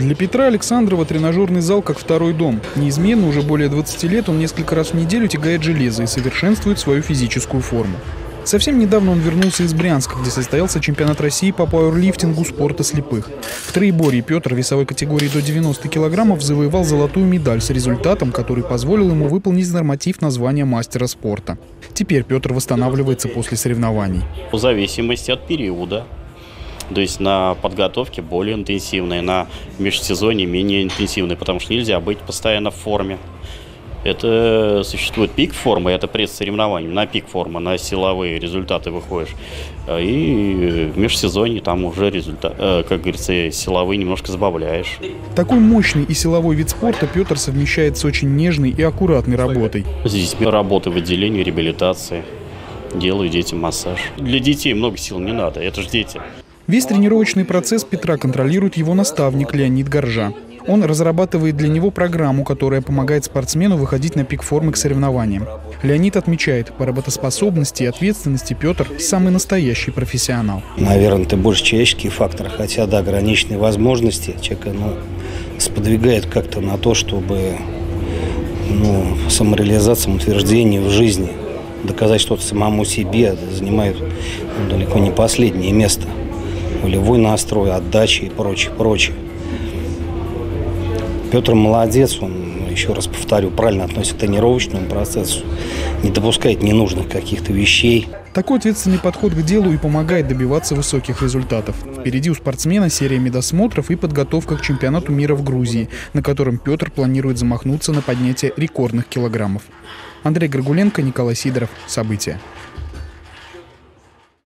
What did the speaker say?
Для Петра Александрова тренажерный зал как второй дом. Неизменно уже более 20 лет он несколько раз в неделю тягает железо и совершенствует свою физическую форму. Совсем недавно он вернулся из Брянска, где состоялся чемпионат России по пауэрлифтингу спорта слепых. В троеборье Петр весовой категории до 90 килограммов завоевал золотую медаль с результатом, который позволил ему выполнить норматив названия мастера спорта. Теперь Петр восстанавливается после соревнований. В зависимости от периода. То есть на подготовке более интенсивной, на межсезонье менее интенсивной, потому что нельзя быть постоянно в форме. Это существует пик формы, это предсоревнование. На пик формы, на силовые результаты выходишь. И в межсезонье там уже результат, э, как говорится, силовые немножко забавляешь. Такой мощный и силовой вид спорта Петр совмещает с очень нежной и аккуратной работой. Детьми работы в отделении реабилитации. Делаю детям массаж. Для детей много сил не надо, это же дети. Весь тренировочный процесс Петра контролирует его наставник Леонид Горжа. Он разрабатывает для него программу, которая помогает спортсмену выходить на пик формы к соревнованиям. Леонид отмечает, по работоспособности и ответственности Петр – самый настоящий профессионал. Наверное, это больше человеческий фактор, хотя, да, ограниченные возможности человека ну, сподвигает как-то на то, чтобы ну, самореализация, утверждение в жизни, доказать что-то самому себе, занимает ну, далеко не последнее место. Волевой настрой, отдача и прочее, прочее. Петр молодец, он, еще раз повторю, правильно относится к тренировочному процессу, не допускает ненужных каких-то вещей. Такой ответственный подход к делу и помогает добиваться высоких результатов. Впереди у спортсмена серия медосмотров и подготовка к чемпионату мира в Грузии, на котором Петр планирует замахнуться на поднятие рекордных килограммов. Андрей Горгуленко, Николай Сидоров. События.